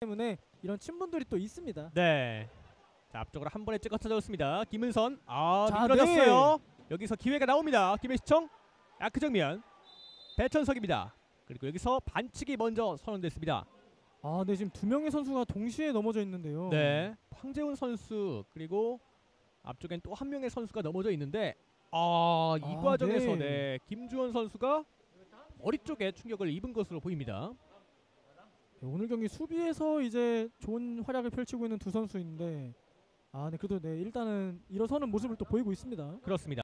때문에 이런 친분들이 또 있습니다. 네. 자 앞쪽으로 한 번에 찍어 찾아왔습니다. 김은선. 아 자, 미끄러졌어요. 여기서 기회가 나옵니다. 김혜시청. 아크 정면. 배천석입니다. 그리고 여기서 반칙이 먼저 선언됐습니다. 아, 네 지금 두 명의 선수가 동시에 넘어져 있는데요. 네. 황재훈 선수 그리고 앞쪽엔 또 한 명의 선수가 넘어져 있는데 아, 이 아, 과정에서 네. 네. 김주원 선수가 머리 쪽에 충격을 입은 것으로 보입니다. 네, 오늘 경기 수비에서 이제 좋은 활약을 펼치고 있는 두 선수인데 아, 네 그래도 네 일단은 일어서는 모습을 또 보이고 있습니다. 그렇습니다.